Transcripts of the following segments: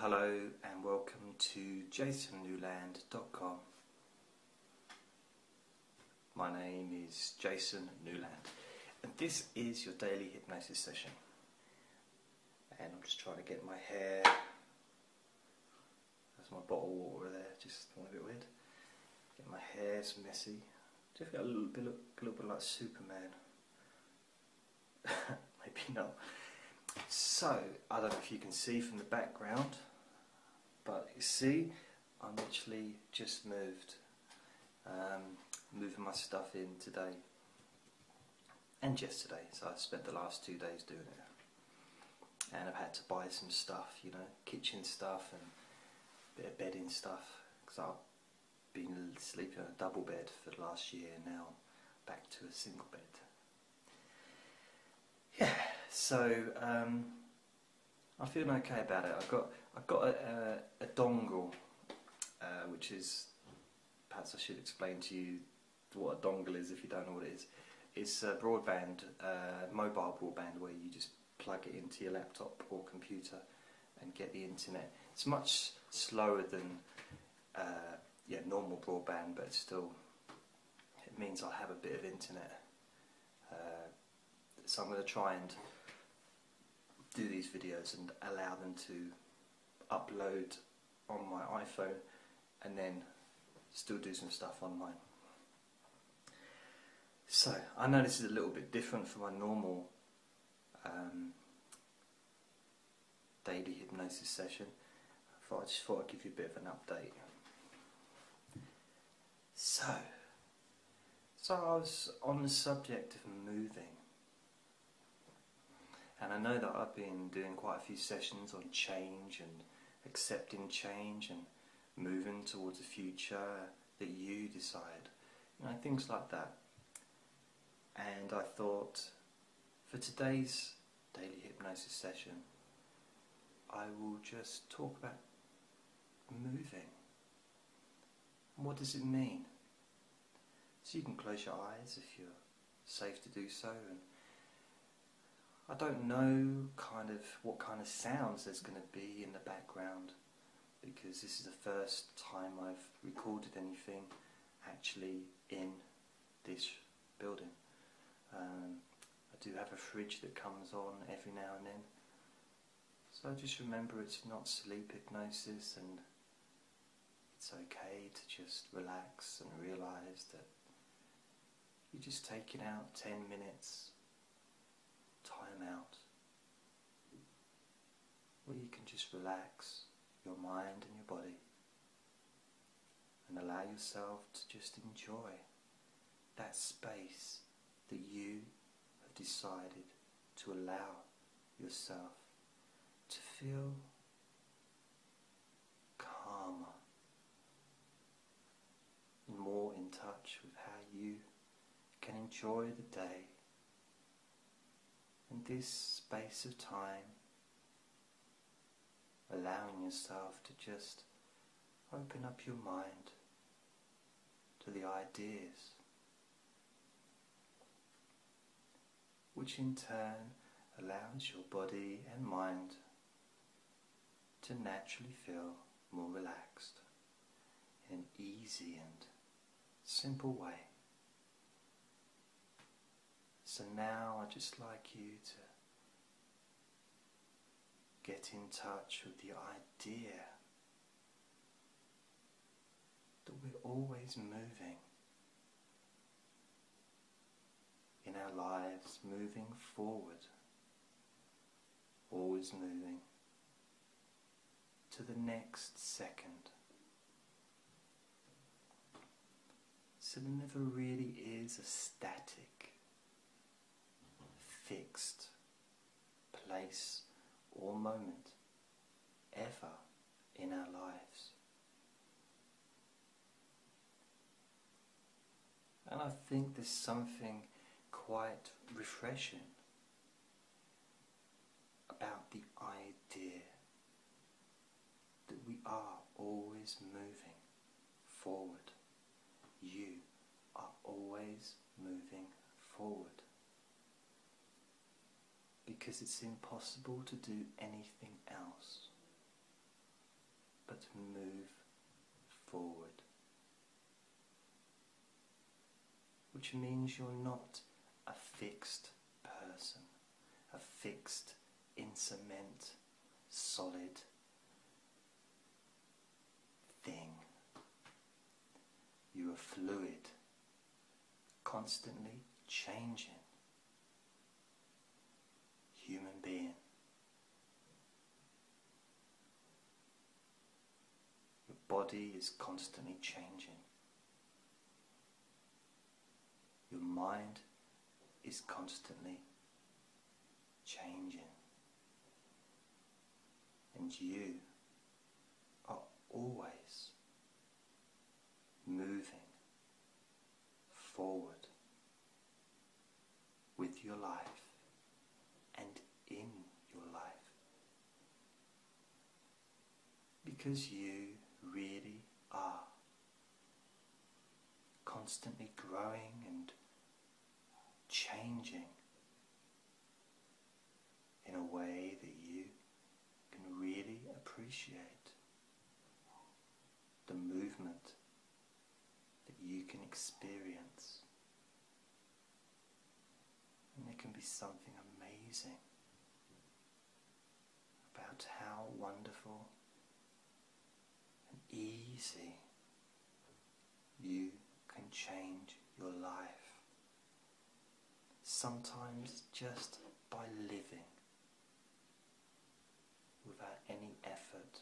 Hello and welcome to jasonnewland.com. My name is Jason Newland and this is your daily hypnosis session. And I'm just trying to get my hair. There's my bottle of water there, just a bit weird. Get my hair's messy. Do you feel a little bit, a little bit like Superman? Maybe not. So, I don't know if you can see from the background, but you see, I'm literally just moved, um, moving my stuff in today and yesterday. So I spent the last two days doing it, and I've had to buy some stuff, you know, kitchen stuff and a bit of bedding stuff, because I've been sleeping on a double bed for the last year now, back to a single bed. Yeah, so um, I'm feeling okay about it. I've got I've got a, a, a dongle, uh, which is perhaps I should explain to you what a dongle is if you don't know what it is. It's a broadband, uh, mobile broadband, where you just plug it into your laptop or computer and get the internet. It's much slower than uh, yeah normal broadband, but still it means I have a bit of internet. Uh, so I'm going to try and do these videos and allow them to upload on my iPhone and then still do some stuff online. So, I know this is a little bit different from my normal um, daily hypnosis session. Thought, I just thought I'd give you a bit of an update. So, so I was on the subject of moving. And I know that I've been doing quite a few sessions on change and accepting change and moving towards a future that you decide. You know, things like that. And I thought for today's daily hypnosis session, I will just talk about moving. What does it mean? So you can close your eyes if you're safe to do so and I don't know kind of what kind of sounds there's going to be in the background because this is the first time I've recorded anything actually in this building. Um, I do have a fridge that comes on every now and then. So I just remember it's not sleep hypnosis and it's okay to just relax and realise that you're just taking out 10 minutes time out where you can just relax your mind and your body and allow yourself to just enjoy that space that you have decided to allow yourself to feel calmer and more in touch with how you can enjoy the day in this space of time, allowing yourself to just open up your mind to the ideas, which in turn allows your body and mind to naturally feel more relaxed in an easy and simple way. So now I'd just like you to get in touch with the idea that we're always moving in our lives, moving forward, always moving to the next second. So there never really is a static fixed place or moment ever in our lives. And I think there's something quite refreshing about the idea that we are always moving forward. You are always moving forward because it's impossible to do anything else. but move forward. Which means you're not a fixed person, a fixed in cement, solid thing. You are fluid, constantly changing human being. Your body is constantly changing. Your mind is constantly changing. And you are always moving forward with your life and in your life. Because you really are constantly growing and changing in a way that you can really appreciate the movement that you can experience. And there can be something amazing about how wonderful easy you can change your life. Sometimes just by living without any effort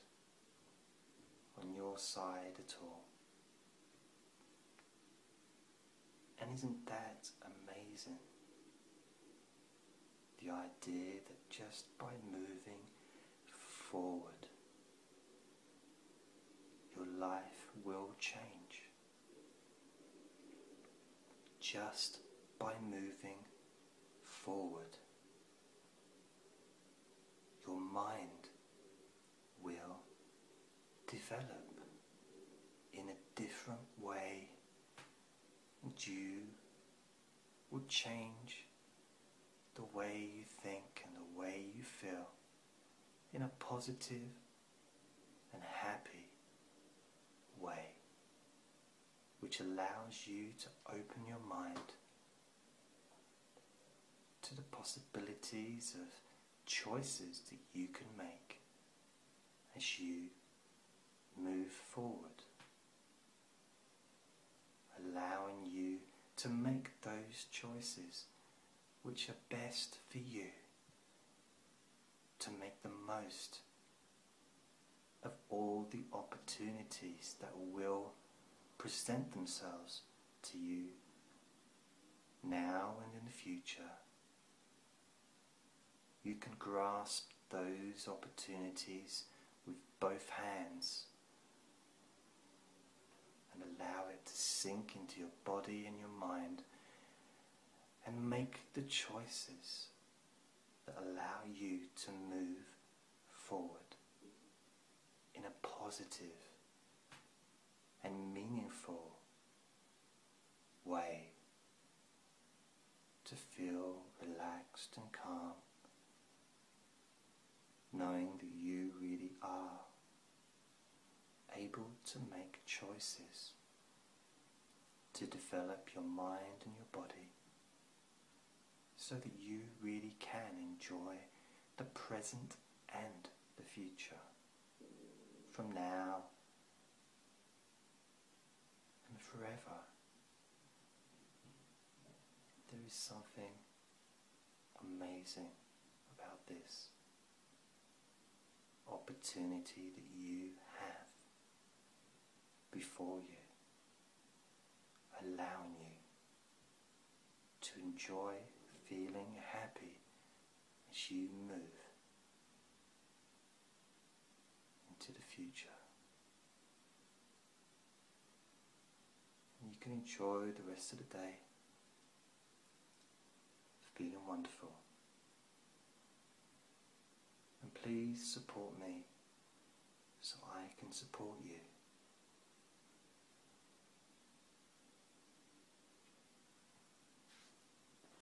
on your side at all. And isn't that amazing? The idea that just by moving forward, life will change. Just by moving forward, your mind will develop in a different way and you will change the way you think and the way you feel in a positive and happy way which allows you to open your mind to the possibilities of choices that you can make as you move forward, allowing you to make those choices which are best for you, to make the most of all the opportunities that will present themselves to you now and in the future. You can grasp those opportunities with both hands and allow it to sink into your body and your mind and make the choices that allow you to move forward in a positive and meaningful way to feel relaxed and calm knowing that you really are able to make choices to develop your mind and your body so that you really can enjoy the present and the future from now and forever. There is something amazing about this opportunity that you have before you, allowing you to enjoy feeling happy as you move into the future. And you can enjoy the rest of the day feeling wonderful. And please support me so I can support you.